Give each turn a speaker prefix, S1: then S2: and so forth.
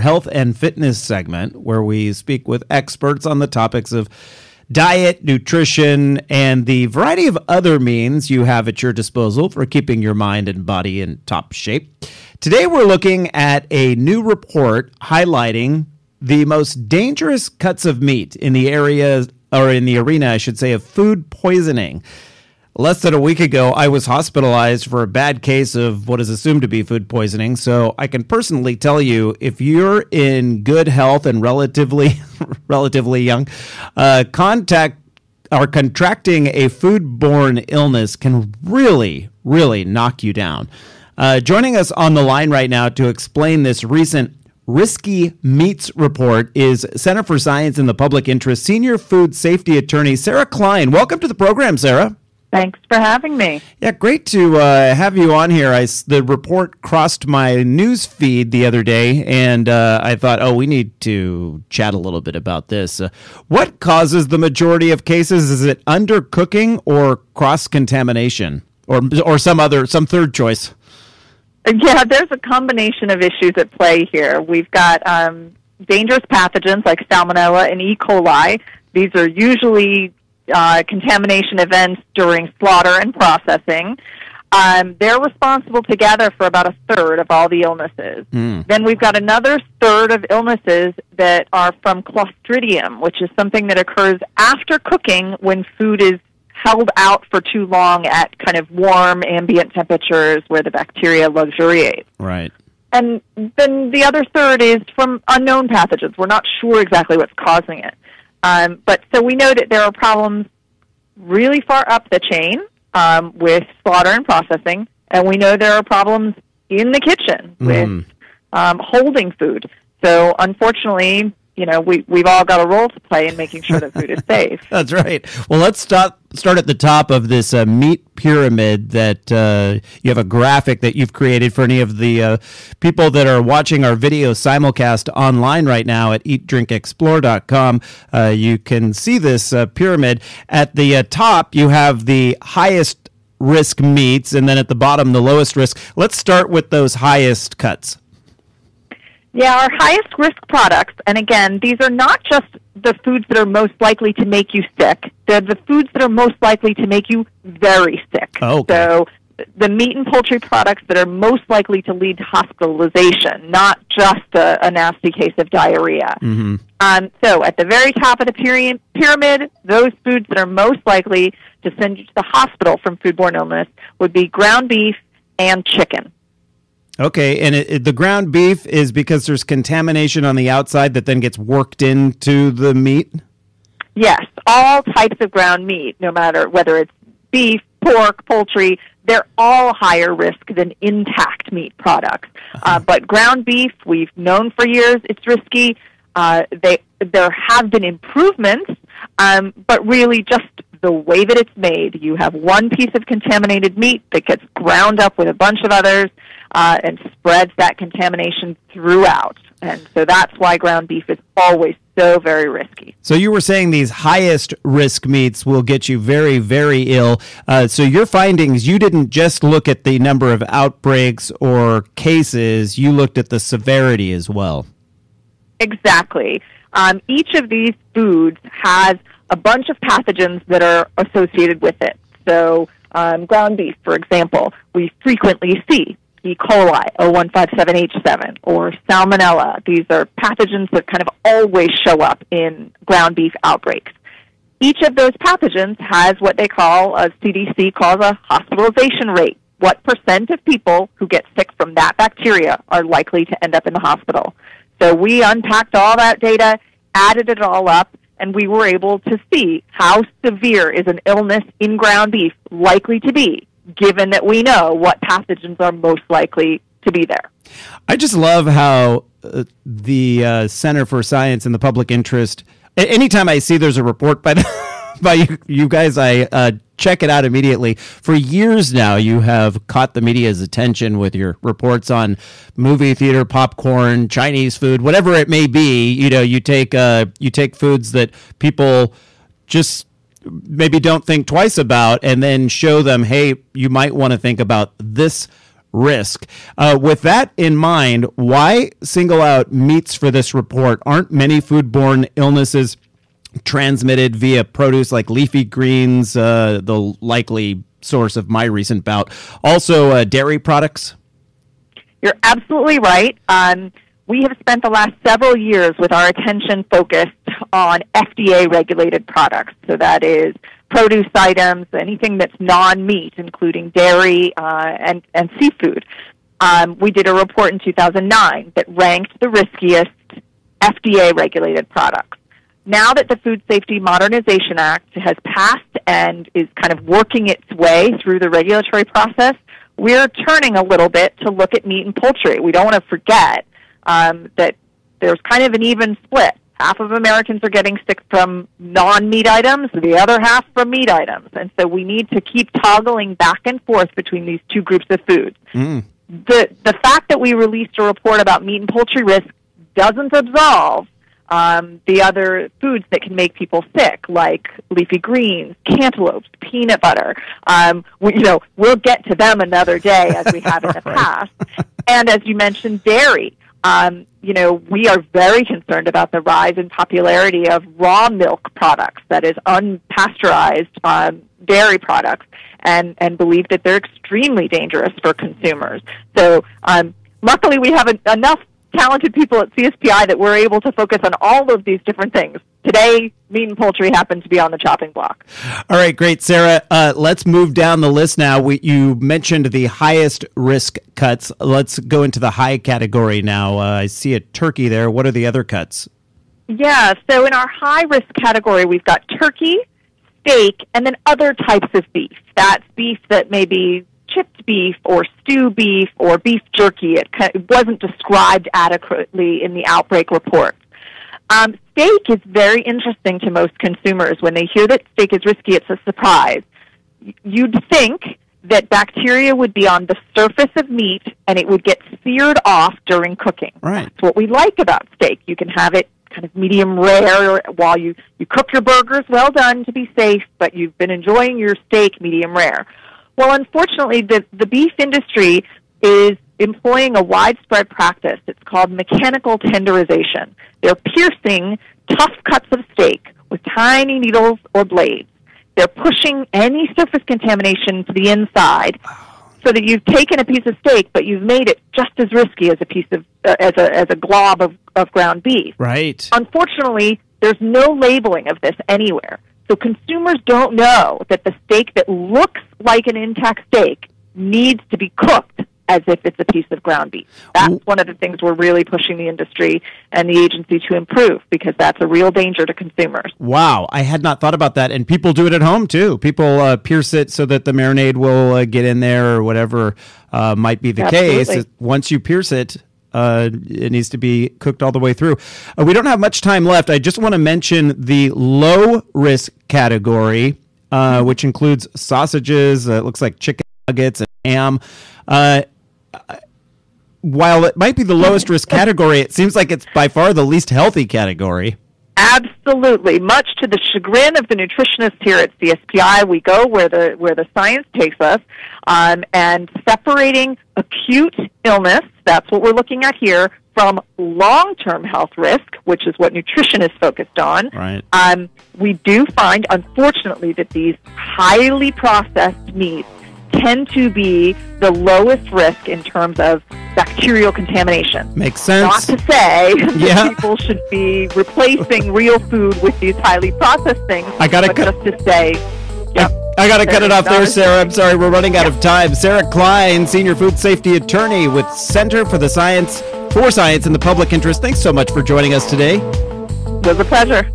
S1: health and fitness segment where we speak with experts on the topics of diet, nutrition, and the variety of other means you have at your disposal for keeping your mind and body in top shape. Today, we're looking at a new report highlighting the most dangerous cuts of meat in the area, or in the arena, I should say, of food poisoning. Less than a week ago, I was hospitalized for a bad case of what is assumed to be food poisoning. So I can personally tell you, if you're in good health and relatively, relatively young, uh, contact or contracting a foodborne illness can really, really knock you down. Uh, joining us on the line right now to explain this recent Risky Meats report is Center for Science in the Public Interest Senior Food Safety Attorney Sarah Klein. Welcome to the program, Sarah.
S2: Thanks for having me.
S1: Yeah, great to uh, have you on here. I, the report crossed my news feed the other day, and uh, I thought, oh, we need to chat a little bit about this. Uh, what causes the majority of cases? Is it undercooking or cross contamination, or or some other some third choice?
S2: Yeah, there's a combination of issues at play here. We've got um, dangerous pathogens like Salmonella and E. coli. These are usually uh, contamination events during slaughter and processing. Um, they're responsible together for about a third of all the illnesses. Mm. Then we've got another third of illnesses that are from Clostridium, which is something that occurs after cooking when food is held out for too long at kind of warm ambient temperatures where the bacteria luxuriate.
S1: Right.
S2: And then the other third is from unknown pathogens. We're not sure exactly what's causing it. Um, but so we know that there are problems really far up the chain um, with slaughter and processing, and we know there are problems in the kitchen mm. with um, holding food. So unfortunately, you know, we, we've all got a role to play in making sure that food is safe.
S1: That's right. Well, let's start, start at the top of this uh, meat pyramid that uh, you have a graphic that you've created for any of the uh, people that are watching our video simulcast online right now at eatdrinkexplore.com. Uh, you can see this uh, pyramid. At the uh, top, you have the highest risk meats, and then at the bottom, the lowest risk. Let's start with those highest cuts.
S2: Yeah, our highest risk products, and again, these are not just the foods that are most likely to make you sick. They're the foods that are most likely to make you very sick.
S1: Oh, okay.
S2: So the meat and poultry products that are most likely to lead to hospitalization, not just a, a nasty case of diarrhea. Mm-hmm. Um, so at the very top of the pyramid, those foods that are most likely to send you to the hospital from foodborne illness would be ground beef and chicken.
S1: Okay, and it, it, the ground beef is because there's contamination on the outside that then gets worked into the meat?
S2: Yes, all types of ground meat, no matter whether it's beef, pork, poultry, they're all higher risk than intact meat products. Uh-huh. Uh, but ground beef, we've known for years it's risky. Uh, they, there have been improvements, um, but really just the way that it's made. You have one piece of contaminated meat that gets ground up with a bunch of others uh, and spreads that contamination throughout. And so that's why ground beef is always so very risky.
S1: So you were saying these highest risk meats will get you very, very ill. Uh, so your findings, you didn't just look at the number of outbreaks or cases, you looked at the severity as well.
S2: Exactly. Um, each of these foods has a bunch of pathogens that are associated with it. So um, ground beef, for example, we frequently see E. coli, O157H7, or Salmonella. These are pathogens that kind of always show up in ground beef outbreaks. Each of those pathogens has what they call, a CDC calls a hospitalization rate. What percent of people who get sick from that bacteria are likely to end up in the hospital? So we unpacked all that data, added it all up, and we were able to see how severe is an illness in ground beef likely to be given that we know what pathogens are most likely to be there.
S1: I just love how uh, the uh, Center for Science and the Public Interest. Anytime I see there's a report by the, by you, you, guys, I uh, check it out immediately. For years now, you have caught the media's attention with your reports on movie theater popcorn, Chinese food, whatever it may be. You know, you take uh, you take foods that people just maybe don't think twice about and then show them, hey, you might want to think about this risk. Uh, with that in mind, why single out meats for this report? Aren't many foodborne illnesses transmitted via produce like leafy greens, uh, the likely source of my recent bout? Also, uh, dairy products?
S2: You're absolutely right. Um, we have spent the last several years with our attention focused on FDA regulated products. So that is produce items, anything that's non meat, including dairy uh, and, and seafood. Um, we did a report in 2009 that ranked the riskiest FDA regulated products. Now that the Food Safety Modernization Act has passed and is kind of working its way through the regulatory process, we're turning a little bit to look at meat and poultry. We don't want to forget um, that there's kind of an even split. Half of Americans are getting sick from non-meat items, the other half from meat items. And so we need to keep toggling back and forth between these two groups of foods. Mm. The, the fact that we released a report about meat and poultry risk doesn't absolve um, the other foods that can make people sick, like leafy greens, cantaloupes, peanut butter. Um, we, you know, we'll get to them another day, as we have in the right. past. And as you mentioned, dairy. Um, you know, we are very concerned about the rise in popularity of raw milk products, that is, unpasteurized um, dairy products, and, and believe that they're extremely dangerous for consumers. So, um, luckily, we have a, enough talented people at CSPI that we're able to focus on all of these different things. Today, meat and poultry happen to be on the chopping block.
S1: All right, great, Sarah. Uh, let's move down the list now. We, you mentioned the highest risk cuts. Let's go into the high category now. Uh, I see a turkey there. What are the other cuts?
S2: Yeah, so in our high risk category, we've got turkey, steak, and then other types of beef. That's beef that may be chipped beef or stew beef or beef jerky. It, wasn't described adequately in the outbreak report. Um, steak is very interesting to most consumers. When they hear that steak is risky, it's a surprise. You'd think that bacteria would be on the surface of meat and it would get seared off during cooking.
S1: Right.
S2: That's what we like about steak. You can have it kind of medium rare while you, you cook your burgers, well done to be safe, but you've been enjoying your steak medium rare. Well, unfortunately, the, the beef industry is employing a widespread practice. It's called mechanical tenderization. They're piercing tough cuts of steak with tiny needles or blades. They're pushing any surface contamination to the inside so that you've taken a piece of steak, but you've made it just as risky as a piece of uh, as a as a glob of, of ground beef.
S1: Right.
S2: Unfortunately, there's no labeling of this anywhere. So consumers don't know that the steak that looks like an intact steak needs to be cooked as if it's a piece of ground beef. That's one of the things we're really pushing the industry and the agency to improve because that's a real danger to consumers.
S1: Wow, I had not thought about that. And people do it at home too. People uh, pierce it so that the marinade will uh, get in there or whatever uh, might be the Absolutely. case. Once you pierce it, uh, it needs to be cooked all the way through. Uh, we don't have much time left. I just want to mention the low risk category, uh, which includes sausages. Uh, it looks like chicken nuggets and ham. Uh, while it might be the lowest risk category, it seems like it's by far the least healthy category.
S2: Absolutely. Much to the chagrin of the nutritionists here at CSPI, we go where the where the science takes us, um, and separating acute illness. That's what we're looking at here from long-term health risk, which is what nutrition is focused on.
S1: Right.
S2: Um, we do find, unfortunately, that these highly processed meats tend to be the lowest risk in terms of bacterial contamination.
S1: Makes sense.
S2: Not to say yeah. that people should be replacing real food with these highly processed things.
S1: I gotta
S2: cut. Just to say, yep.
S1: I got to cut it off there, Sarah. I'm sorry, we're running out of time. Sarah Klein, Senior Food Safety Attorney with Center for the Science for Science and the Public Interest. Thanks so much for joining us today.
S2: It was a pleasure.